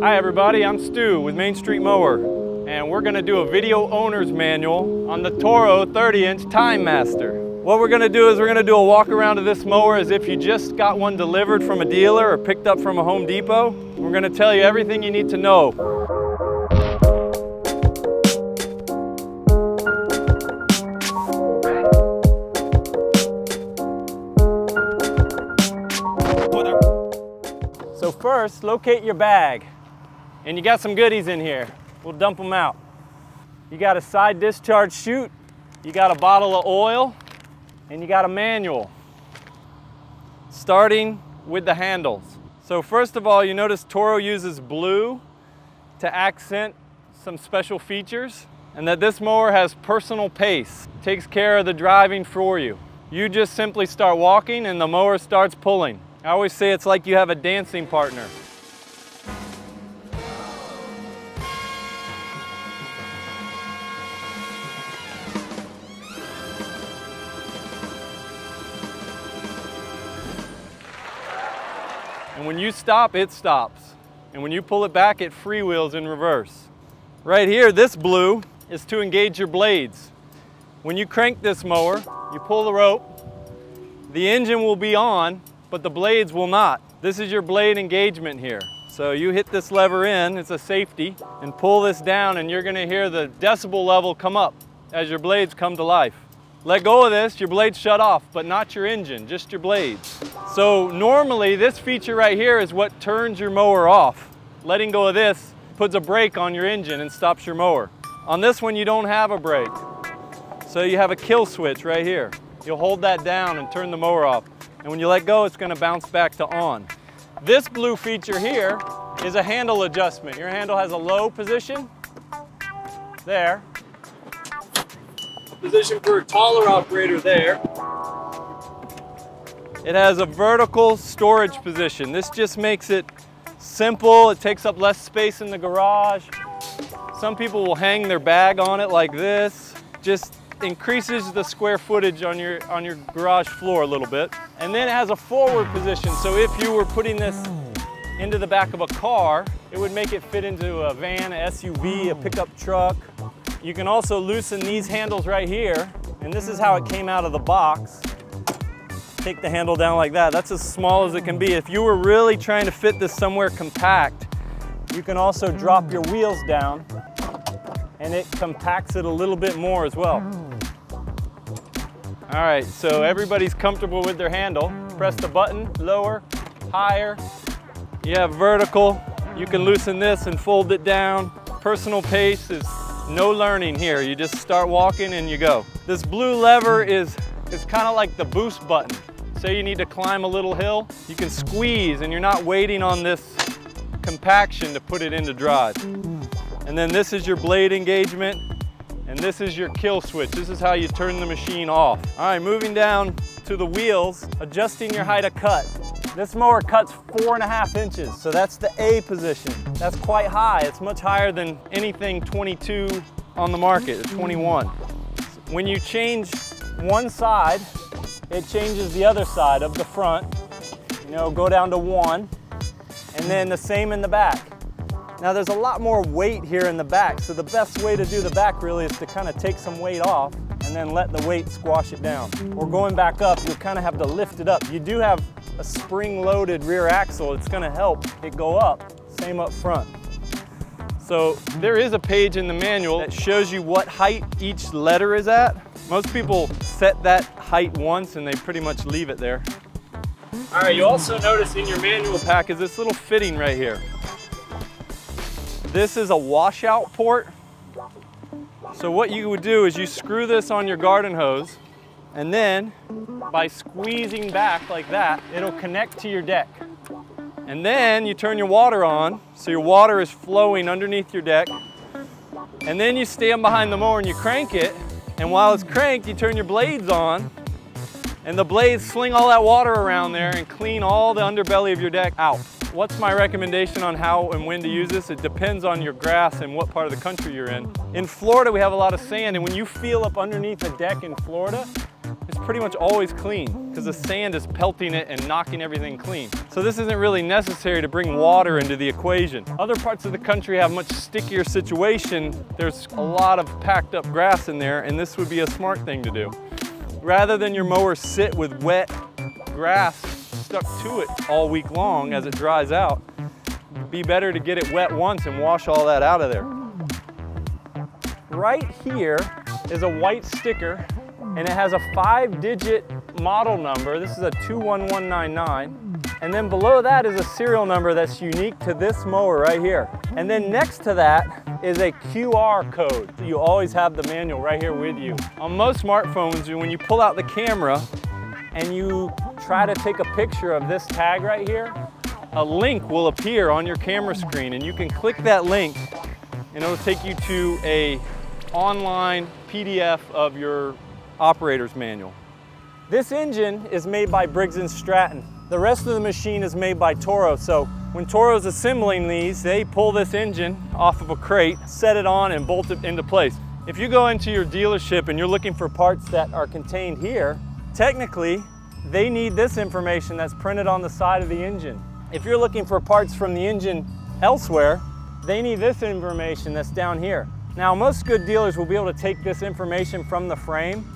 Hi everybody, I'm Stu with Main Street Mower and we're going to do a video owner's manual on the Toro 30 inch Time Master. What we're going to do is we're going to do a walk around of this mower as if you just got one delivered from a dealer or picked up from a Home Depot. We're going to tell you everything you need to know. So first, locate your bag. And you got some goodies in here. We'll dump them out. You got a side discharge chute, you got a bottle of oil, and you got a manual. Starting with the handles. So first of all, you notice Toro uses blue to accent some special features and that this mower has personal pace, takes care of the driving for you. You just simply start walking and the mower starts pulling. I always say it's like you have a dancing partner. When you stop, it stops. And when you pull it back, it freewheels in reverse. Right here, this blue is to engage your blades. When you crank this mower, you pull the rope, the engine will be on, but the blades will not. This is your blade engagement here. So you hit this lever in, it's a safety, and pull this down and you're gonna hear the decibel level come up as your blades come to life. Let go of this, your blades shut off, but not your engine, just your blades. So normally this feature right here is what turns your mower off. Letting go of this puts a brake on your engine and stops your mower. On this one you don't have a brake. So you have a kill switch right here. You'll hold that down and turn the mower off. And when you let go, it's gonna bounce back to on. This blue feature here is a handle adjustment. Your handle has a low position, there, position for a taller operator there. It has a vertical storage position. This just makes it simple. It takes up less space in the garage. Some people will hang their bag on it like this. Just increases the square footage on your, on your garage floor a little bit. And then it has a forward position. So if you were putting this into the back of a car, it would make it fit into a van, a SUV, a pickup truck, you can also loosen these handles right here, and this is how it came out of the box. Take the handle down like that. That's as small as it can be. If you were really trying to fit this somewhere compact, you can also drop your wheels down and it compacts it a little bit more as well. All right, so everybody's comfortable with their handle. Press the button, lower, higher. You have vertical. You can loosen this and fold it down. Personal pace is no learning here. You just start walking and you go. This blue lever is, is kind of like the boost button. Say you need to climb a little hill, you can squeeze and you're not waiting on this compaction to put it into drive. And then this is your blade engagement and this is your kill switch. This is how you turn the machine off. All right, moving down to the wheels, adjusting your height of cut. This mower cuts four and a half inches, so that's the A position. That's quite high. It's much higher than anything 22 on the market, 21. When you change one side, it changes the other side of the front. You know, go down to one, and then the same in the back. Now there's a lot more weight here in the back, so the best way to do the back really is to kind of take some weight off and then let the weight squash it down. Or going back up, you kind of have to lift it up. You do have a spring-loaded rear axle, it's gonna help it go up. Same up front. So there is a page in the manual that shows you what height each letter is at. Most people set that height once and they pretty much leave it there. All right, you also notice in your manual pack is this little fitting right here. This is a washout port. So what you would do is you screw this on your garden hose and then by squeezing back like that, it'll connect to your deck. And then you turn your water on, so your water is flowing underneath your deck. And then you stand behind the mower and you crank it. And while it's cranked, you turn your blades on and the blades sling all that water around there and clean all the underbelly of your deck out. What's my recommendation on how and when to use this? It depends on your grass and what part of the country you're in. In Florida, we have a lot of sand, and when you feel up underneath the deck in Florida, it's pretty much always clean because the sand is pelting it and knocking everything clean. So this isn't really necessary to bring water into the equation. Other parts of the country have much stickier situation. There's a lot of packed up grass in there and this would be a smart thing to do. Rather than your mower sit with wet grass stuck to it all week long as it dries out, be better to get it wet once and wash all that out of there. Right here is a white sticker and it has a five digit model number. This is a 21199. And then below that is a serial number that's unique to this mower right here. And then next to that is a QR code. You always have the manual right here with you. On most smartphones, when you pull out the camera and you try to take a picture of this tag right here, a link will appear on your camera screen and you can click that link and it'll take you to a online PDF of your operator's manual. This engine is made by Briggs & Stratton. The rest of the machine is made by Toro. So when Toro's assembling these, they pull this engine off of a crate, set it on and bolt it into place. If you go into your dealership and you're looking for parts that are contained here, technically they need this information that's printed on the side of the engine. If you're looking for parts from the engine elsewhere, they need this information that's down here. Now most good dealers will be able to take this information from the frame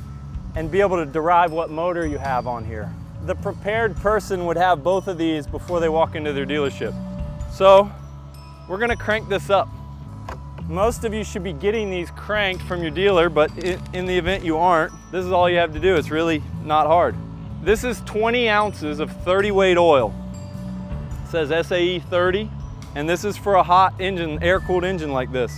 and be able to derive what motor you have on here. The prepared person would have both of these before they walk into their dealership. So we're gonna crank this up. Most of you should be getting these cranked from your dealer, but in the event you aren't, this is all you have to do. It's really not hard. This is 20 ounces of 30 weight oil. It says SAE 30, and this is for a hot engine, air-cooled engine like this.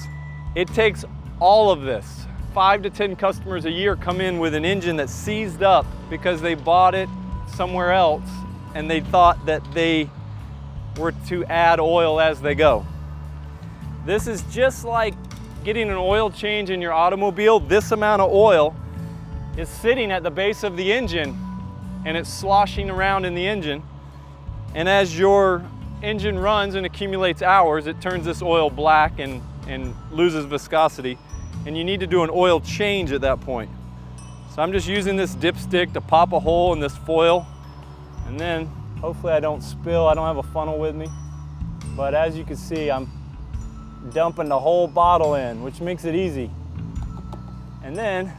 It takes all of this five to 10 customers a year come in with an engine that's seized up because they bought it somewhere else and they thought that they were to add oil as they go. This is just like getting an oil change in your automobile. This amount of oil is sitting at the base of the engine and it's sloshing around in the engine. And as your engine runs and accumulates hours, it turns this oil black and, and loses viscosity and you need to do an oil change at that point. So I'm just using this dipstick to pop a hole in this foil and then hopefully I don't spill. I don't have a funnel with me. But as you can see, I'm dumping the whole bottle in, which makes it easy. And then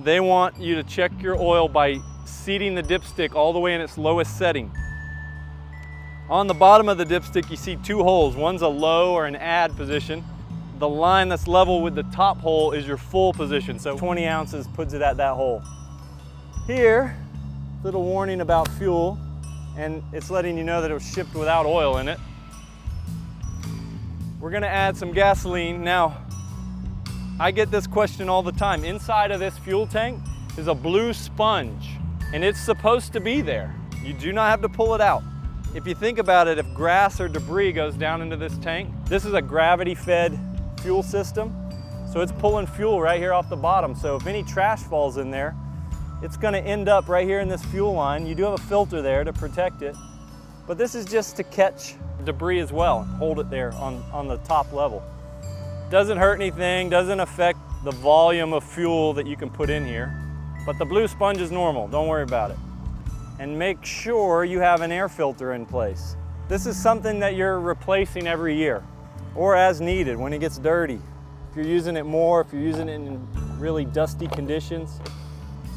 they want you to check your oil by seating the dipstick all the way in its lowest setting. On the bottom of the dipstick, you see two holes. One's a low or an add position, the line that's level with the top hole is your full position. So 20 ounces puts it at that hole. Here, little warning about fuel, and it's letting you know that it was shipped without oil in it. We're gonna add some gasoline. Now, I get this question all the time. Inside of this fuel tank is a blue sponge, and it's supposed to be there. You do not have to pull it out. If you think about it, if grass or debris goes down into this tank, this is a gravity fed fuel system. So it's pulling fuel right here off the bottom. So if any trash falls in there, it's gonna end up right here in this fuel line. You do have a filter there to protect it, but this is just to catch debris as well, hold it there on, on the top level. Doesn't hurt anything, doesn't affect the volume of fuel that you can put in here, but the blue sponge is normal, don't worry about it. And make sure you have an air filter in place. This is something that you're replacing every year or as needed when it gets dirty. If you're using it more, if you're using it in really dusty conditions.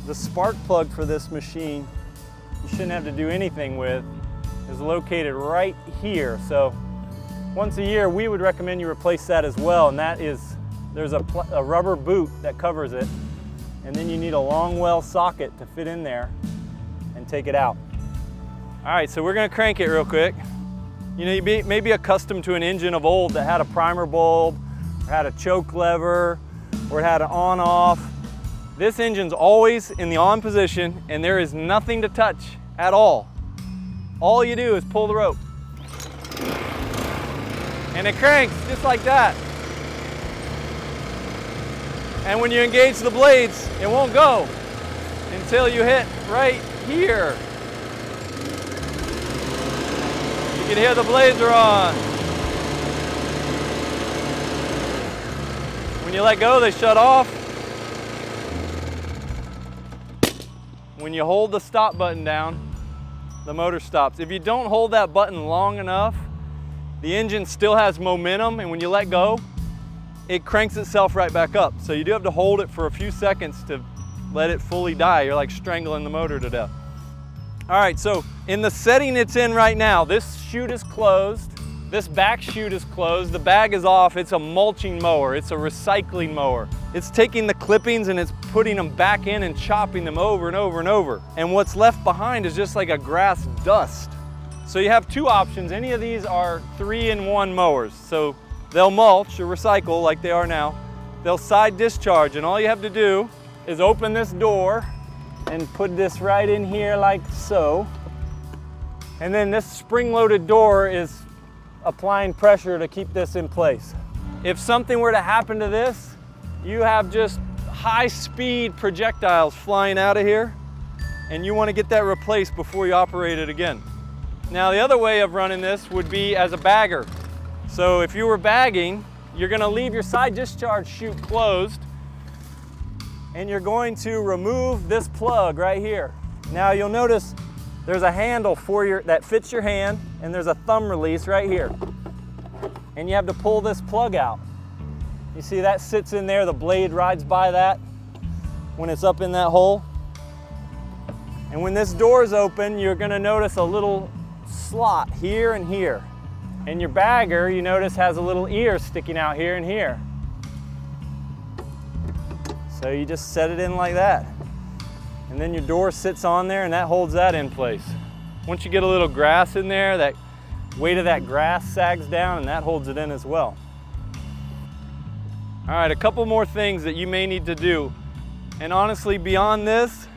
The spark plug for this machine, you shouldn't have to do anything with, is located right here. So once a year, we would recommend you replace that as well. And that is, there's a, a rubber boot that covers it. And then you need a long well socket to fit in there and take it out. All right, so we're gonna crank it real quick. You know, you may be accustomed to an engine of old that had a primer bulb, or had a choke lever, or it had an on-off. This engine's always in the on position and there is nothing to touch at all. All you do is pull the rope. And it cranks just like that. And when you engage the blades, it won't go until you hit right here. You can hear the blades are on. When you let go, they shut off. when you hold the stop button down, the motor stops. If you don't hold that button long enough, the engine still has momentum and when you let go, it cranks itself right back up. So you do have to hold it for a few seconds to let it fully die. You're like strangling the motor to death. All right, so in the setting it's in right now, this chute is closed. This back chute is closed. The bag is off. It's a mulching mower. It's a recycling mower. It's taking the clippings and it's putting them back in and chopping them over and over and over. And what's left behind is just like a grass dust. So you have two options. Any of these are three-in-one mowers. So they'll mulch or recycle like they are now. They'll side discharge and all you have to do is open this door and put this right in here like so. And then this spring-loaded door is applying pressure to keep this in place. If something were to happen to this, you have just high speed projectiles flying out of here and you want to get that replaced before you operate it again. Now the other way of running this would be as a bagger. So if you were bagging, you're going to leave your side discharge chute closed and you're going to remove this plug right here. Now you'll notice there's a handle for your that fits your hand and there's a thumb release right here. And you have to pull this plug out. You see that sits in there, the blade rides by that when it's up in that hole. And when this door is open, you're gonna notice a little slot here and here. And your bagger, you notice, has a little ear sticking out here and here. So you just set it in like that. And then your door sits on there and that holds that in place. Once you get a little grass in there, that weight of that grass sags down and that holds it in as well. All right, a couple more things that you may need to do. And honestly, beyond this,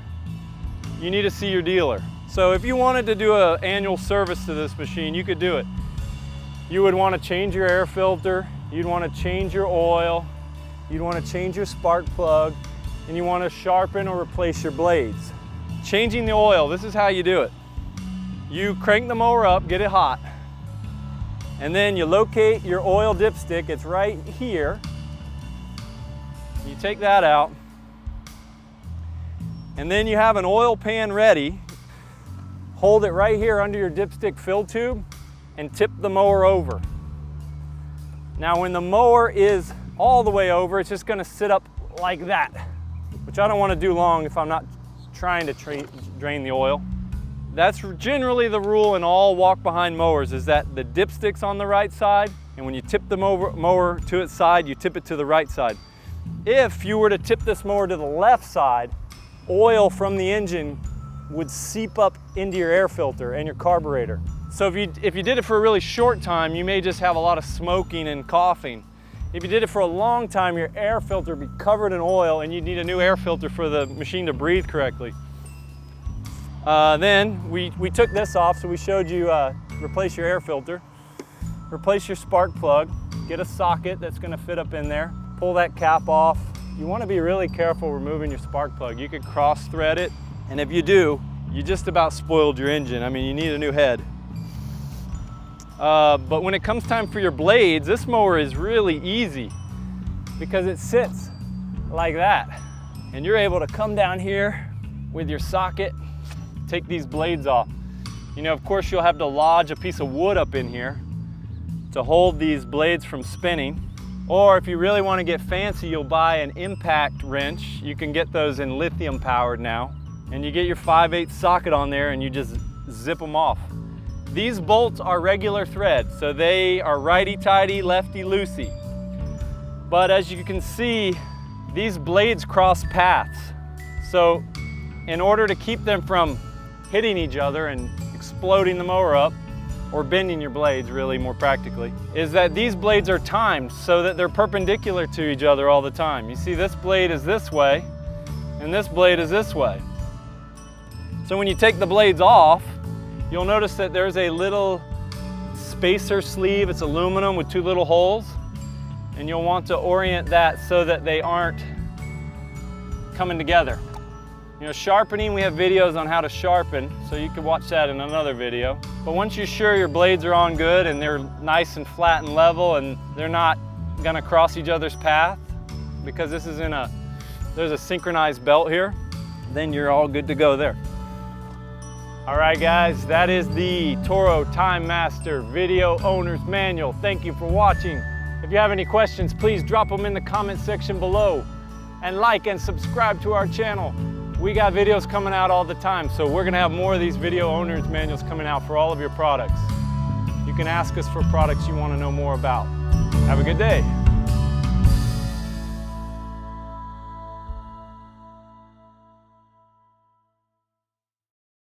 you need to see your dealer. So if you wanted to do an annual service to this machine, you could do it. You would want to change your air filter, you'd want to change your oil, you'd want to change your spark plug, and you want to sharpen or replace your blades. Changing the oil, this is how you do it. You crank the mower up, get it hot, and then you locate your oil dipstick, it's right here. You take that out, and then you have an oil pan ready hold it right here under your dipstick fill tube and tip the mower over. Now when the mower is all the way over, it's just gonna sit up like that, which I don't wanna do long if I'm not trying to drain the oil. That's generally the rule in all walk-behind mowers is that the dipstick's on the right side, and when you tip the mower to its side, you tip it to the right side. If you were to tip this mower to the left side, oil from the engine would seep up into your air filter and your carburetor. So if you, if you did it for a really short time, you may just have a lot of smoking and coughing. If you did it for a long time, your air filter would be covered in oil and you'd need a new air filter for the machine to breathe correctly. Uh, then we, we took this off, so we showed you uh, replace your air filter, replace your spark plug, get a socket that's gonna fit up in there, pull that cap off. You wanna be really careful removing your spark plug. You could cross thread it and if you do, you just about spoiled your engine. I mean, you need a new head. Uh, but when it comes time for your blades, this mower is really easy because it sits like that. And you're able to come down here with your socket, take these blades off. You know, of course, you'll have to lodge a piece of wood up in here to hold these blades from spinning. Or if you really want to get fancy, you'll buy an impact wrench. You can get those in lithium powered now and you get your 5 8 socket on there and you just zip them off. These bolts are regular thread, so they are righty-tighty, lefty-loosey. But as you can see, these blades cross paths. So in order to keep them from hitting each other and exploding the mower up, or bending your blades really more practically, is that these blades are timed so that they're perpendicular to each other all the time. You see this blade is this way, and this blade is this way. So when you take the blades off, you'll notice that there's a little spacer sleeve. It's aluminum with two little holes. And you'll want to orient that so that they aren't coming together. You know, sharpening, we have videos on how to sharpen, so you can watch that in another video. But once you're sure your blades are on good and they're nice and flat and level and they're not gonna cross each other's path, because this is in a, there's a synchronized belt here, then you're all good to go there. All right, guys, that is the Toro Time Master Video Owner's Manual. Thank you for watching. If you have any questions, please drop them in the comment section below and like and subscribe to our channel. We got videos coming out all the time, so we're gonna have more of these video owner's manuals coming out for all of your products. You can ask us for products you wanna know more about. Have a good day.